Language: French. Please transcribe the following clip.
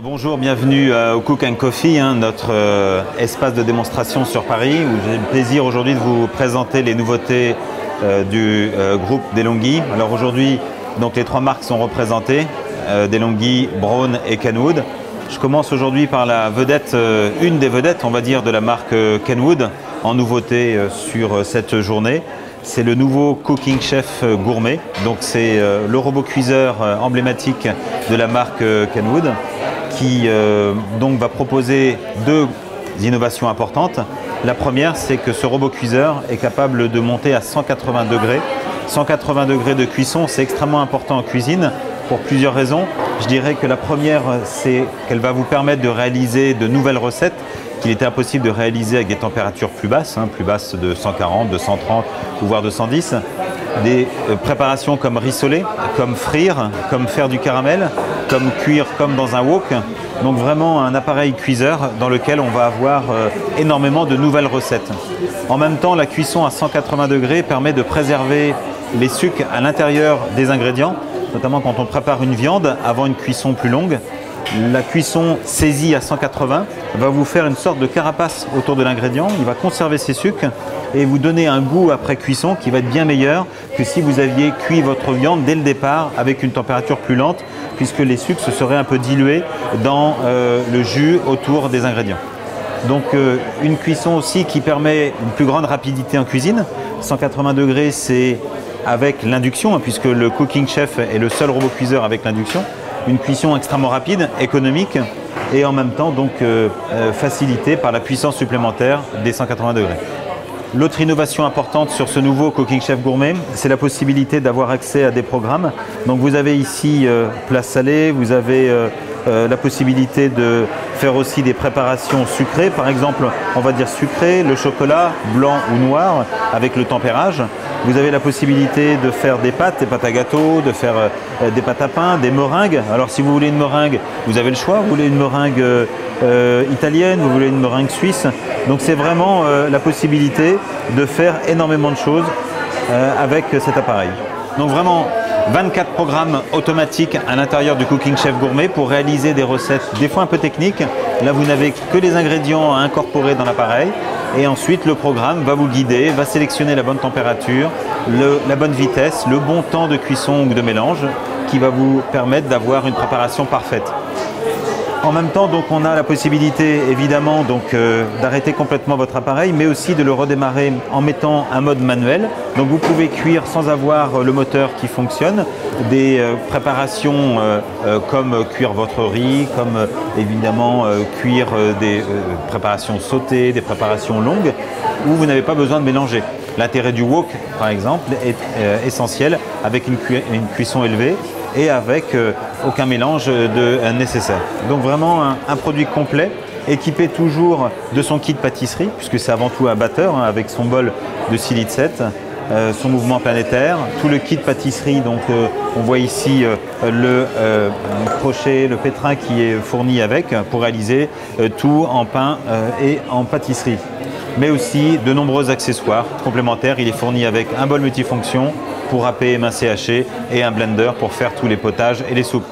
Bonjour, bienvenue euh, au Cook and Coffee, hein, notre euh, espace de démonstration sur Paris, où j'ai le plaisir aujourd'hui de vous présenter les nouveautés euh, du groupe Delonghi. Alors aujourd'hui, donc les trois marques sont représentées, Delonghi, Brown et Kenwood. Je commence aujourd'hui par la vedette, une des vedettes, on va dire, de la marque Kenwood, en nouveauté sur cette journée. C'est le nouveau Cooking Chef Gourmet. Donc c'est le robot cuiseur emblématique de la marque Kenwood qui euh, donc va proposer deux innovations importantes. La première, c'est que ce robot cuiseur est capable de monter à 180 degrés. 180 degrés de cuisson, c'est extrêmement important en cuisine pour plusieurs raisons. Je dirais que la première, c'est qu'elle va vous permettre de réaliser de nouvelles recettes qu'il était impossible de réaliser avec des températures plus basses, hein, plus basses de 140, de 130 ou voire de 110. Des euh, préparations comme rissoler, comme frire, comme faire du caramel, comme cuire comme dans un wok. Donc vraiment un appareil cuiseur dans lequel on va avoir euh, énormément de nouvelles recettes. En même temps, la cuisson à 180 degrés permet de préserver les sucres à l'intérieur des ingrédients, notamment quand on prépare une viande avant une cuisson plus longue. La cuisson saisie à 180 va vous faire une sorte de carapace autour de l'ingrédient. Il va conserver ses sucres et vous donner un goût après cuisson qui va être bien meilleur que si vous aviez cuit votre viande dès le départ avec une température plus lente puisque les sucres se seraient un peu dilués dans euh, le jus autour des ingrédients. Donc euh, une cuisson aussi qui permet une plus grande rapidité en cuisine. 180 degrés c'est avec l'induction, hein, puisque le Cooking Chef est le seul robot cuiseur avec l'induction. Une cuisson extrêmement rapide, économique et en même temps donc euh, facilitée par la puissance supplémentaire des 180 degrés. L'autre innovation importante sur ce nouveau Cooking Chef Gourmet, c'est la possibilité d'avoir accès à des programmes. Donc vous avez ici euh, place salée, vous avez euh, euh, la possibilité de faire aussi des préparations sucrées, par exemple, on va dire sucré, le chocolat blanc ou noir avec le tempérage. Vous avez la possibilité de faire des pâtes, des pâtes à gâteau, de faire des pâtes à pain, des meringues. Alors si vous voulez une meringue, vous avez le choix. Vous voulez une meringue italienne, vous voulez une meringue suisse. Donc c'est vraiment euh, la possibilité de faire énormément de choses euh, avec cet appareil. Donc vraiment 24 programmes automatiques à l'intérieur du Cooking Chef Gourmet pour réaliser des recettes des fois un peu techniques. Là vous n'avez que les ingrédients à incorporer dans l'appareil et ensuite le programme va vous guider, va sélectionner la bonne température, la bonne vitesse, le bon temps de cuisson ou de mélange qui va vous permettre d'avoir une préparation parfaite. En même temps, donc, on a la possibilité évidemment euh, d'arrêter complètement votre appareil, mais aussi de le redémarrer en mettant un mode manuel. Donc vous pouvez cuire sans avoir le moteur qui fonctionne, des euh, préparations euh, comme cuire votre riz, comme évidemment cuire des préparations sautées, des préparations longues, où vous n'avez pas besoin de mélanger. L'intérêt du wok, par exemple, est essentiel avec une cuisson élevée et avec euh, aucun mélange de, euh, nécessaire. Donc vraiment un, produit complet équipé toujours de son kit pâtisserie, puisque c'est avant tout un batteur hein, avec son bol de 6 litres 7, euh, son mouvement planétaire, tout le kit pâtisserie, donc on voit ici le crochet, le pétrin qui est fourni avec pour réaliser tout en pain et en pâtisserie. Mais aussi de nombreux accessoires complémentaires. Il est fourni avec un bol multifonction, pour râper, émincer, hacher et un blender pour faire tous les potages et les soupes.